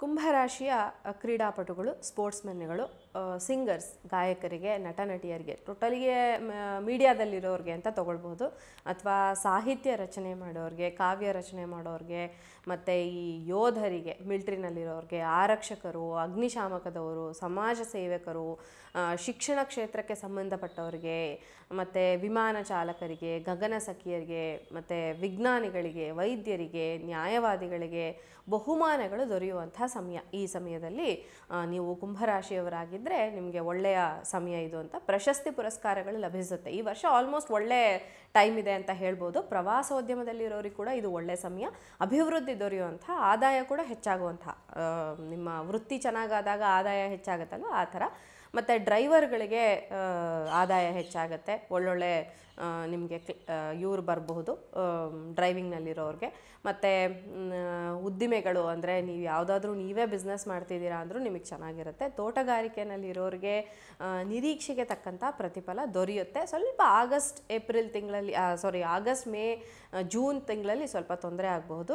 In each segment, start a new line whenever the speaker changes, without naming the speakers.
ಕುಂಭರಾಶಿಯ ಕ್ರೀಡಾಪಟುಗಳು ಸ್ಪೋರ್ಟ್ಸ್ಮೆನ್ಗಳು ಸಿಂಗರ್ಸ್ ಗಾಯಕರಿಗೆ ನಟ ನಟಿಯರಿಗೆ ಟೋಟಲಿಗೆ ಮೀಡಿಯಾದಲ್ಲಿರೋರಿಗೆ ಅಂತ ತಗೊಳ್ಬೋದು. ಅಥವಾ ಸಾಹಿತ್ಯ ರಚನೆ ಮಾಡೋರಿಗೆ, ಕಾವ್ಯ ರಚನೆ ಮಾಡೋರಿಗೆ, ಮತ್ತು ಈ ಯೋಧರಿಗೆ, ಮಿಲ್ಟ್ರಿನಲ್ಲಿರೋರಿಗೆ, ಆರಕ್ಷಕರು, ಅಗ್ನಿಶಾಮಕದವರು, ಸಮಾಜ ಸೇವಕರು ಶಿಕ್ಷಣ ಕ್ಷೇತ್ರಕ್ಕೆ ಸಂಬಂಧಪಟ್ಟವರಿಗೆ, ಮತ್ತು ವಿಮಾನ ಚಾಲಕರಿಗೆ, ಗಗನ ಸಖಿಯರಿಗೆ, ಮತ್ತು ವಿಜ್ಞಾನಿಗಳಿಗೆ, ವೈದ್ಯರಿಗೆ, ನ್ಯಾಯವಾದಿಗಳಿಗೆ ಬಹುಮಾನಗಳು ದೊರೆಯುವಂಥ ಸಮಯ. ಈ ಸಮಯದಲ್ಲಿ ನೀವು ನೀವು ಕುಂಭರಾಶಿಯವರಾಗಿದ್ದರೆ ನಿಮಗೆ ಒಳ್ಳೆಯ ಸಮಯ ಇದು ಅಂತ ಪ್ರಶಸ್ತಿ ಪುರಸ್ಕಾರಗಳು ಲಭಿಸುತ್ತೆ. ಈ ವರ್ಷ ಆಲ್ಮೋಸ್ಟ್ ಒಳ್ಳೆ ಟೈಮ್ ಇದೆ ಅಂತ ಹೇಳ್ಬೋದು. ಪ್ರವಾಸೋದ್ಯಮದಲ್ಲಿರೋರಿಗೆ ಕೂಡ ಇದು ಒಳ್ಳೆ ಸಮಯ. ಅಭಿವೃದ್ಧಿ ದೊರೆಯುವಂಥ ಆದಾಯ ಕೂಡ ಹೆಚ್ಚಾಗುವಂಥ ನಿಮ್ಮ ವೃತ್ತಿ ಚೆನ್ನಾಗಾದಾಗ ಆದಾಯ ಹೆಚ್ಚಾಗುತ್ತಲ್ವ? ಆ ಥರ. ಮತ್ತು ಡ್ರೈವರ್ಗಳಿಗೆ ಆದಾಯ ಹೆಚ್ಚಾಗುತ್ತೆ. ಒಳ್ಳೊಳ್ಳೆ ನಿಮಗೆ ಇವ್ರು ಬರಬಹುದು ಡ್ರೈವಿಂಗ್ನಲ್ಲಿರೋರಿಗೆ. ಮತ್ತು ಉದ್ದಿಮೆಗಳು ಅಂದರೆ ನೀವು ಯಾವುದಾದ್ರೂ ನೀವೇ ಬಿಸ್ನೆಸ್ ಮಾಡ್ತಿದ್ದೀರಾ ಅಂದರೂ ನಿಮಗೆ ಚೆನ್ನಾಗಿರುತ್ತೆ. ತೋಟಗಾರಿಕೆನಲ್ಲಿರೋರಿಗೆ ನಿರೀಕ್ಷೆಗೆ ತಕ್ಕಂಥ ಪ್ರತಿಫಲ ದೊರೆಯುತ್ತೆ. ಸ್ವಲ್ಪ ಆಗಸ್ಟ್, ಏಪ್ರಿಲ್ ತಿಂಗಳಲ್ಲಿ ಸಾರಿ ಆಗಸ್ಟ್, ಮೇ ಜೂನ್ ತಿಂಗಳಲ್ಲಿ ಸ್ವಲ್ಪ ತೊಂದರೆ ಆಗಬಹುದು.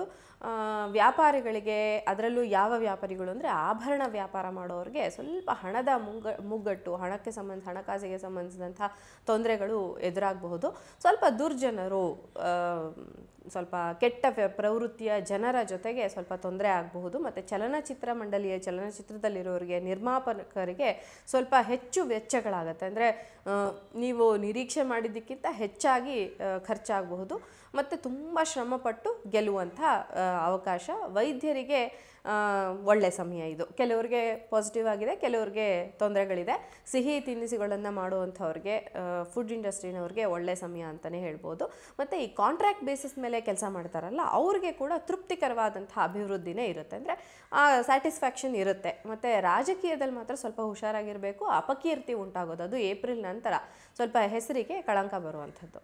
ವ್ಯಾಪಾರಿಗಳಿಗೆ ಅದರಲ್ಲೂ ಯಾವ ವ್ಯಾಪಾರಿಗಳು ಅಂದರೆ ಆಭರಣ ವ್ಯಾಪಾರ ಮಾಡೋರಿಗೆ ಸ್ವಲ್ಪ ಹಣದ ಮುಗ್ಗ ಮುಗ್ಗಟ್ಟು, ಹಣಕ್ಕೆ ಸಂಬಂಧ, ಹಣಕಾಸಿಗೆ ಸಂಬಂಧಿಸಿದಂಥ ತೊಂದರೆಗಳು ಎದುರಾಗಬಹುದು. ಸ್ವಲ್ಪ ದುರ್ಜನರು ಸ್ವಲ್ಪ ಕೆಟ್ಟ ಪ್ರವೃತ್ತಿಯ ಜನರ ಜೊತೆಗೆ ಸ್ವಲ್ಪ ತೊಂದರೆ ಆಗಬಹುದು. ಮತ್ತು ಚಲನಚಿತ್ರ ಮಂಡಳಿಯ ಚಲನಚಿತ್ರದಲ್ಲಿರೋರಿಗೆ, ನಿರ್ಮಾಪಕರಿಗೆ ಸ್ವಲ್ಪ ಹೆಚ್ಚು ವೆಚ್ಚಗಳಾಗತ್ತೆ. ಅಂದರೆ ನೀವು ನಿರೀಕ್ಷೆ ಮಾಡಿದ್ದಕ್ಕಿಂತ ಹೆಚ್ಚಾಗಿ ಖರ್ಚಾಗಬಹುದು. ಮತ್ತು ತುಂಬ ಶ್ರಮಪಟ್ಟು ಗೆಲ್ಲುವಂಥ ಅವಕಾಶ ವೈದ್ಯರಿಗೆ ಒಳ್ಳೆ ಸಮಯ ಇದು. ಕೆಲವರಿಗೆ ಪಾಸಿಟಿವ್ ಆಗಿದೆ, ಕೆಲವರಿಗೆ ತೊಂದರೆಗಳಿದೆ. ಸಿಹಿ ತಿನಿಸುಗಳನ್ನು ಮಾಡುವಂಥವ್ರಿಗೆ ಫುಡ್ ಇಂಡಸ್ಟ್ರಿನವ್ರಿಗೆ ಒಳ್ಳೆ ಸಮಯ ಅಂತಲೇ ಹೇಳ್ಬೋದು. ಮತ್ತು ಈ ಕಾಂಟ್ರಾಕ್ಟ್ ಬೇಸಿಸ್ ಮೇಲೆ ಕೆಲಸ ಮಾಡ್ತಾರಲ್ಲ, ಅವ್ರಿಗೆ ಕೂಡ ತೃಪ್ತಿಕರವಾದಂಥ ಅಭಿವೃದ್ಧಿನೇ ಇರುತ್ತೆ. ಅಂದರೆ ಸ್ಯಾಟಿಸ್ಫ್ಯಾಕ್ಷನ್ ಇರುತ್ತೆ. ಮತ್ತು ರಾಜಕೀಯದಲ್ಲಿ ಮಾತ್ರ ಸ್ವಲ್ಪ ಹುಷಾರಾಗಿರಬೇಕು, ಅಪಕೀರ್ತಿ ಉಂಟಾಗೋದು ಅದು ಏಪ್ರಿಲ್ ನಂತರ. ಸ್ವಲ್ಪ ಹೆಸರಿಗೆ ಕಳಂಕ ಬರುವಂಥದ್ದು.